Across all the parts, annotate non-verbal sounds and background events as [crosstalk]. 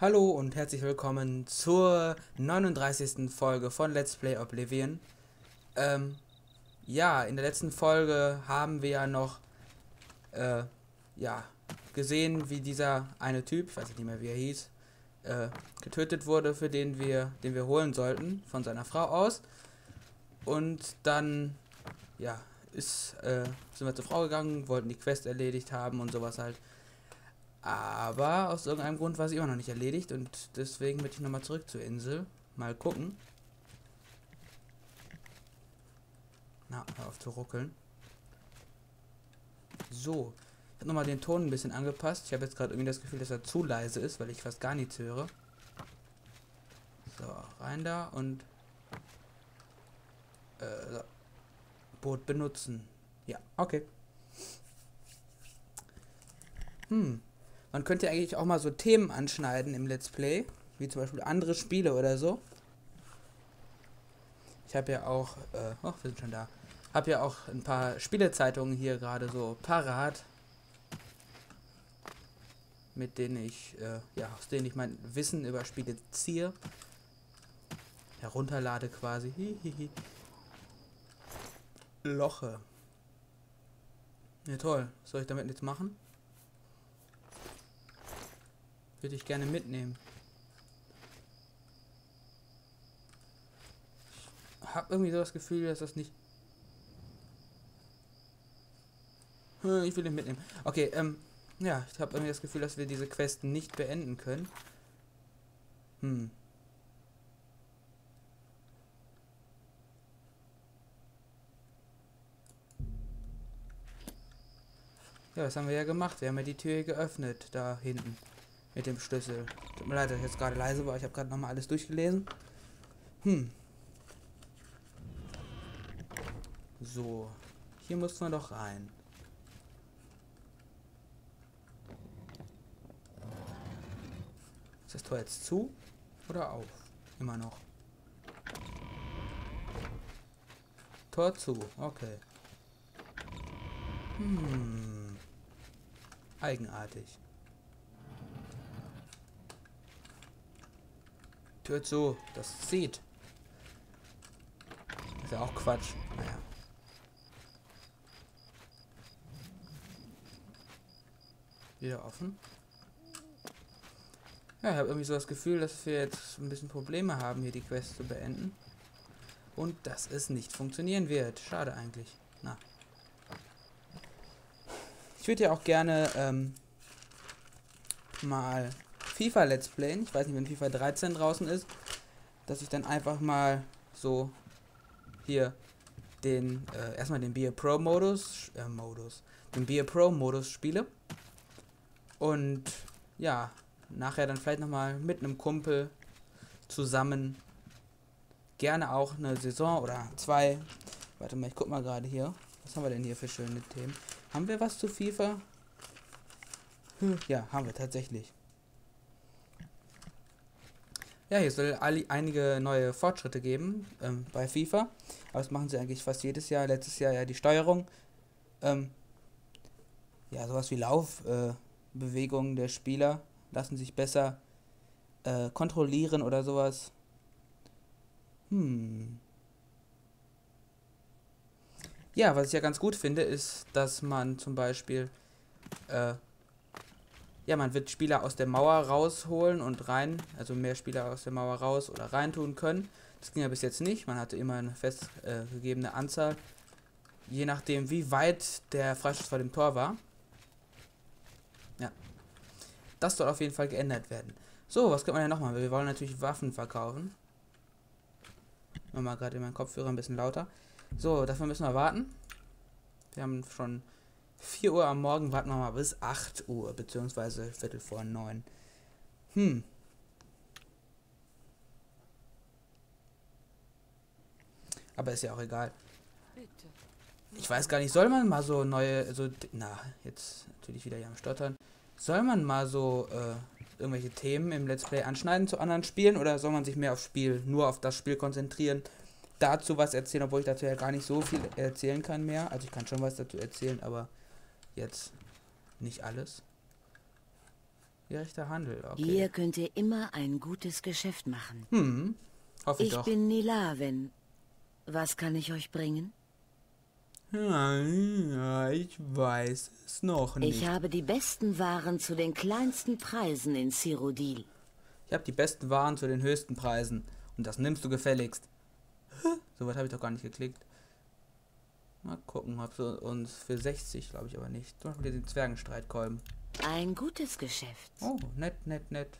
Hallo und herzlich willkommen zur 39. Folge von Let's Play Oblivion. Ähm, ja, in der letzten Folge haben wir ja noch, äh, ja, gesehen, wie dieser eine Typ, ich weiß nicht mehr wie er hieß, äh, getötet wurde, für den wir, den wir holen sollten, von seiner Frau aus. Und dann, ja, ist, äh, sind wir zur Frau gegangen, wollten die Quest erledigt haben und sowas halt. Aber aus irgendeinem Grund war sie immer noch nicht erledigt und deswegen möchte ich nochmal zurück zur Insel. Mal gucken. Na, hör auf zu ruckeln. So. Ich habe nochmal den Ton ein bisschen angepasst. Ich habe jetzt gerade irgendwie das Gefühl, dass er zu leise ist, weil ich fast gar nichts höre. So, rein da und äh, so. Boot benutzen. Ja, okay. Hm. Man könnte eigentlich auch mal so Themen anschneiden im Let's Play, wie zum Beispiel andere Spiele oder so. Ich habe ja auch, äh, oh, wir sind schon da. Habe ja auch ein paar Spielezeitungen hier gerade so parat, mit denen ich, äh, ja, aus denen ich mein Wissen über Spiele ziehe, herunterlade quasi. Hihihi. Loche. Ja toll. Was soll ich damit jetzt machen? Würde ich gerne mitnehmen. Ich habe irgendwie so das Gefühl, dass das nicht... Hm, ich will nicht mitnehmen. Okay, ähm, ja, ich habe irgendwie das Gefühl, dass wir diese Questen nicht beenden können. Hm. Ja, das haben wir ja gemacht. Wir haben ja die Tür geöffnet, da hinten. Mit dem Schlüssel. Tut mir leid, dass ich jetzt gerade leise war. Ich habe gerade nochmal alles durchgelesen. Hm. So. Hier muss man doch rein. Ist das Tor jetzt zu oder auf? Immer noch. Tor zu, okay. Hm. Eigenartig. Tür zu, das zieht. Ist ja auch Quatsch. Naja. Wieder offen. Ja, ich habe irgendwie so das Gefühl, dass wir jetzt ein bisschen Probleme haben, hier die Quest zu beenden. Und dass es nicht funktionieren wird. Schade eigentlich. Na. Ich würde ja auch gerne ähm, mal FIFA Let's Playen. Ich weiß nicht, wenn FIFA 13 draußen ist. Dass ich dann einfach mal so hier den, äh, erstmal den Beer Pro Modus, äh, Modus, den Beer Pro Modus spiele. Und ja, nachher dann vielleicht nochmal mit einem Kumpel zusammen gerne auch eine Saison oder zwei. Warte mal, ich guck mal gerade hier. Was haben wir denn hier für schöne Themen? Haben wir was zu FIFA? Hm, ja, haben wir tatsächlich. Ja, hier soll einige neue Fortschritte geben ähm, bei FIFA. Aber das machen sie eigentlich fast jedes Jahr. Letztes Jahr ja die Steuerung. Ähm, ja, sowas wie Laufbewegungen äh, der Spieler lassen sich besser äh, kontrollieren oder sowas. Hm. Ja, was ich ja ganz gut finde, ist, dass man zum Beispiel, äh, ja, man wird Spieler aus der Mauer rausholen und rein, also mehr Spieler aus der Mauer raus oder rein tun können. Das ging ja bis jetzt nicht. Man hatte immer eine festgegebene äh, Anzahl, je nachdem, wie weit der Freistoß vor dem Tor war. Ja. Das soll auf jeden Fall geändert werden. So, was könnte man ja noch machen? Wir wollen natürlich Waffen verkaufen. Mach mal gerade in meinen Kopfhörer ein bisschen lauter. So, dafür müssen wir warten. Wir haben schon 4 Uhr am Morgen, warten wir mal bis 8 Uhr, beziehungsweise Viertel vor 9. Hm. Aber ist ja auch egal. Ich weiß gar nicht, soll man mal so neue, so, na, jetzt natürlich wieder hier am Stottern. Soll man mal so äh, irgendwelche Themen im Let's Play anschneiden zu anderen Spielen oder soll man sich mehr aufs Spiel, nur auf das Spiel konzentrieren? Dazu was erzählen, obwohl ich dazu ja gar nicht so viel erzählen kann mehr. Also ich kann schon was dazu erzählen, aber jetzt nicht alles. Gerechter Handel, okay. Hier könnt ihr immer ein gutes Geschäft machen. Hm, hoffe ich, Ich doch. bin Nilaven. Was kann ich euch bringen? Ja, ich weiß es noch nicht. Ich habe die besten Waren zu den kleinsten Preisen in Cyrodiil. Ich habe die besten Waren zu den höchsten Preisen. Und das nimmst du gefälligst. So weit habe ich doch gar nicht geklickt. Mal gucken, ob sie uns für 60, glaube ich aber nicht. Zum Beispiel den Zwergenstreitkolben. Ein gutes Geschäft. Oh, nett, nett, nett.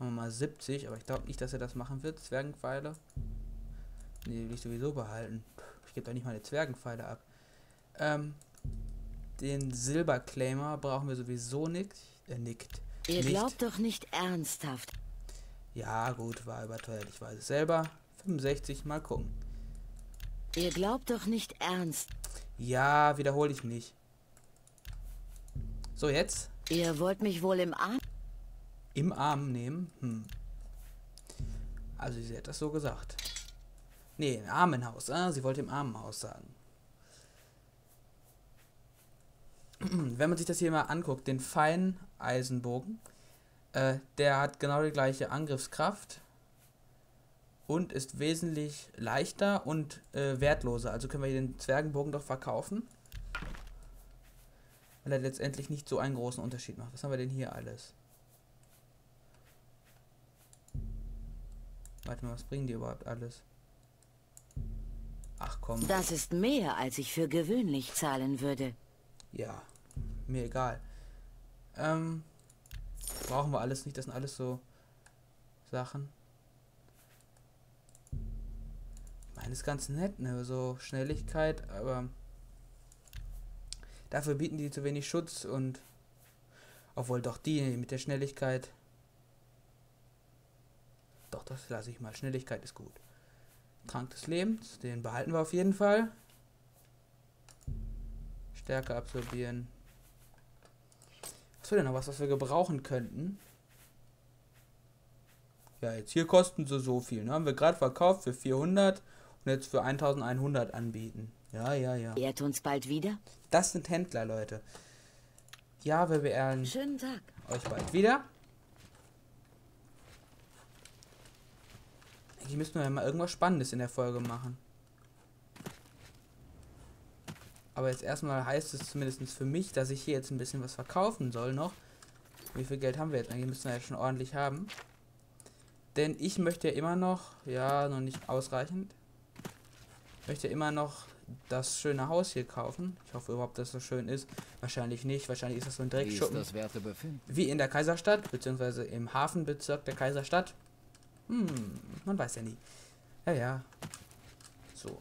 Machen wir mal 70, aber ich glaube nicht, dass er das machen wird. Zwergenpfeile. Nee, die will ich sowieso behalten. Ich gebe doch nicht meine Zwergenpfeile ab. Ähm, den Silberclaimer brauchen wir sowieso nicht. Er nickt. Ihr nicht. glaubt doch nicht ernsthaft. Ja, gut, war überteuert. Ich weiß es selber. 65, mal gucken. Ihr glaubt doch nicht ernst. Ja, wiederhole ich nicht. So, jetzt Ihr wollt mich wohl im Arm. im Arm nehmen. Hm. Also, sie hat das so gesagt. Nee, im Armenhaus. Ah, sie wollte im Armenhaus sagen. [clears throat] Wenn man sich das hier mal anguckt, den feinen Eisenbogen, äh, der hat genau die gleiche Angriffskraft und ist wesentlich leichter und äh, wertloser. Also können wir hier den Zwergenbogen doch verkaufen. Weil er letztendlich nicht so einen großen Unterschied macht. Was haben wir denn hier alles? Warte mal, was bringen die überhaupt alles? Ach komm. Das ist mehr, als ich für gewöhnlich zahlen würde. Ja, mir egal. Ähm, brauchen wir alles nicht, das sind alles so Sachen. Ist ganz nett, ne? So Schnelligkeit, aber dafür bieten die zu wenig Schutz und obwohl doch die mit der Schnelligkeit. Doch, das lasse ich mal. Schnelligkeit ist gut. Trank des Lebens, den behalten wir auf jeden Fall. Stärke absorbieren. Was wäre denn noch was, was wir gebrauchen könnten? Ja, jetzt hier kosten sie so viel. Ne? Haben wir gerade verkauft für 400 und jetzt für 1100 anbieten. Ja, ja, ja. Ehrt uns bald wieder? Das sind Händler, Leute. Ja, wir beehren Schönen Tag. euch bald wieder. Eigentlich müssten wir ja mal irgendwas Spannendes in der Folge machen. Aber jetzt erstmal heißt es zumindest für mich, dass ich hier jetzt ein bisschen was verkaufen soll noch. Wie viel Geld haben wir jetzt? Eigentlich müssen wir ja schon ordentlich haben. Denn ich möchte ja immer noch, ja, noch nicht ausreichend. Möchte immer noch das schöne Haus hier kaufen. Ich hoffe überhaupt, dass das schön ist. Wahrscheinlich nicht. Wahrscheinlich ist das so ein Wie ist Dreckschuppen. Wie in der Kaiserstadt, beziehungsweise im Hafenbezirk der Kaiserstadt. Hm, man weiß ja nie. Ja, ja. So.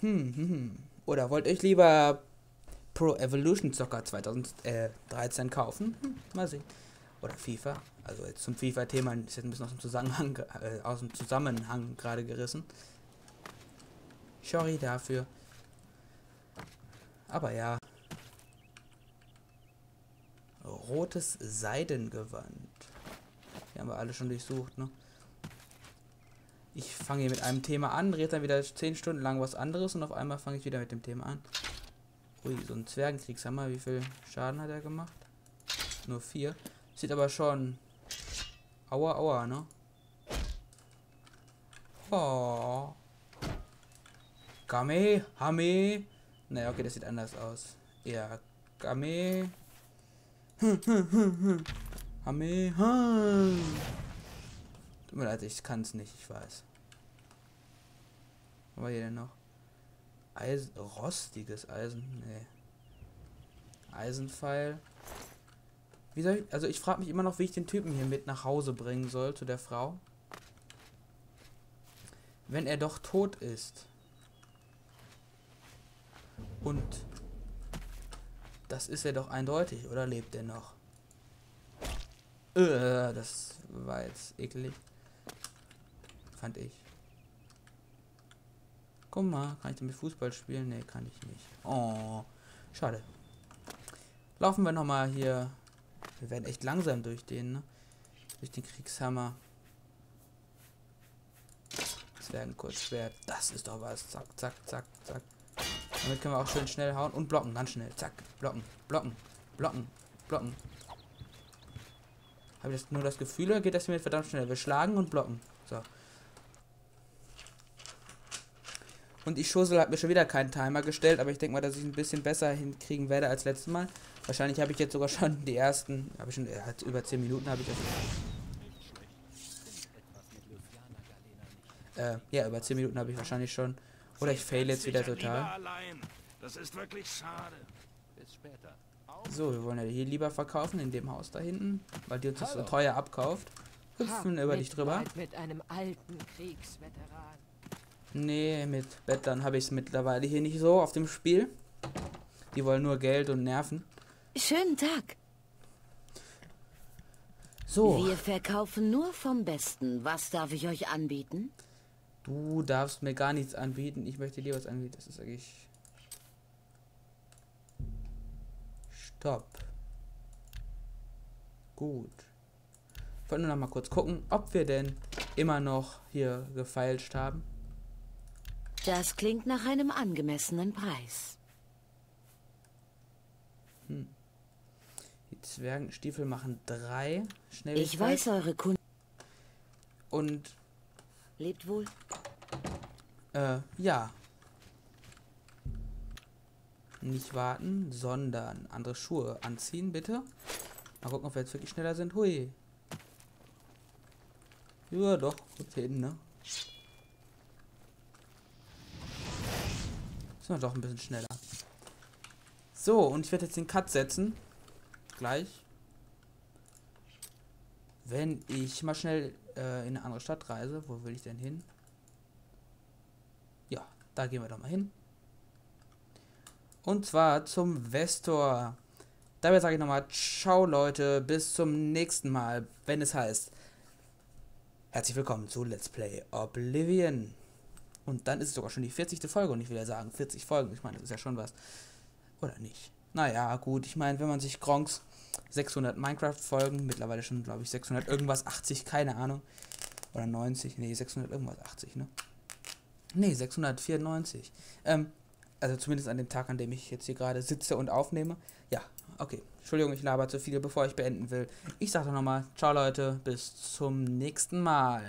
Hm, hm, hm. Oder wollt euch lieber Pro Evolution Soccer 2013 kaufen? Hm, mal sehen. Oder FIFA. Also jetzt zum FIFA-Thema ist jetzt ein bisschen aus dem Zusammenhang, äh, aus dem Zusammenhang gerade gerissen. Sorry dafür. Aber ja. Rotes Seidengewand. Die haben wir alle schon durchsucht, ne? Ich fange hier mit einem Thema an, rede dann wieder 10 Stunden lang was anderes und auf einmal fange ich wieder mit dem Thema an. Ui, so ein Zwergenkriegshammer, wie viel Schaden hat er gemacht? Nur vier. Sieht aber schon. Aua, aua, ne? Oh. Game, Hame. Naja, okay, das sieht anders aus. Ja, Game. [laughs] Hame, ha. Tut mir leid, ich kann es nicht, ich weiß. Was war hier denn noch? Eisen, rostiges Eisen, nee. Eisenpfeil. Wie soll ich, also ich frage mich immer noch, wie ich den Typen hier mit nach Hause bringen soll, zu der Frau. Wenn er doch tot ist. Und das ist er doch eindeutig, oder lebt er noch? Äh, das war jetzt eklig. Fand ich. Guck mal, kann ich damit Fußball spielen? Nee, kann ich nicht. Oh, schade. Laufen wir nochmal hier. Wir werden echt langsam durch den, ne? Durch den Kriegshammer. Zwergenkurzschwert. Das ist doch was. Zack, zack, zack, zack. Damit können wir auch schön schnell hauen und blocken, ganz schnell. Zack, blocken, blocken, blocken, blocken. Habe ich das nur das Gefühl oder geht das mir verdammt schnell? Wir schlagen und blocken. So. Und die Schussel hat mir schon wieder keinen Timer gestellt, aber ich denke mal, dass ich ein bisschen besser hinkriegen werde als letztes Mal. Wahrscheinlich habe ich jetzt sogar schon die ersten, habe ich schon, er hat über 10 Minuten habe ich das. Äh, ja, über 10 Minuten habe ich wahrscheinlich schon. Oder ich fail jetzt wieder total. Das ist wirklich schade. So, wir wollen ja hier lieber verkaufen in dem Haus da hinten, weil die uns das so teuer abkauft. Hüpfen über dich drüber. Mit einem alten Kriegsveteran. Nee, mit Bettlern habe ich es mittlerweile hier nicht so auf dem Spiel. Die wollen nur Geld und Nerven. Schönen Tag. So, Wir verkaufen nur vom Besten. Was darf ich euch anbieten? du darfst mir gar nichts anbieten. Ich möchte dir was anbieten. Das ist eigentlich... Stopp. Gut. Ich wollte nur noch mal kurz gucken, ob wir denn immer noch hier gefeilscht haben. Das klingt nach einem angemessenen Preis. Die Zwergenstiefel machen drei Ich Schnelligkeit. weiß eure Kunden. Und Lebt wohl. Äh, ja. Nicht warten, sondern andere Schuhe anziehen, bitte. Mal gucken, ob wir jetzt wirklich schneller sind. Hui. Ja, doch. Gut hin, ne? Sind wir doch ein bisschen schneller. So, und ich werde jetzt den Cut setzen. Gleich. Wenn ich mal schnell äh, in eine andere Stadt reise. Wo will ich denn hin? Ja, da gehen wir doch mal hin. Und zwar zum Vestor. Dabei sage ich nochmal, ciao Leute, bis zum nächsten Mal, wenn es heißt, herzlich willkommen zu Let's Play Oblivion. Und dann ist es sogar schon die 40. Folge und ich will ja sagen, 40 Folgen, ich meine, das ist ja schon was. Oder nicht? Naja, gut, ich meine, wenn man sich Gronks 600 Minecraft-Folgen, mittlerweile schon, glaube ich, 600 irgendwas, 80, keine Ahnung. Oder 90, nee, 600 irgendwas, 80, ne? Nee, 694. Ähm, also zumindest an dem Tag, an dem ich jetzt hier gerade sitze und aufnehme. Ja, okay. Entschuldigung, ich laber zu viel, bevor ich beenden will. Ich sage nochmal, ciao Leute, bis zum nächsten Mal.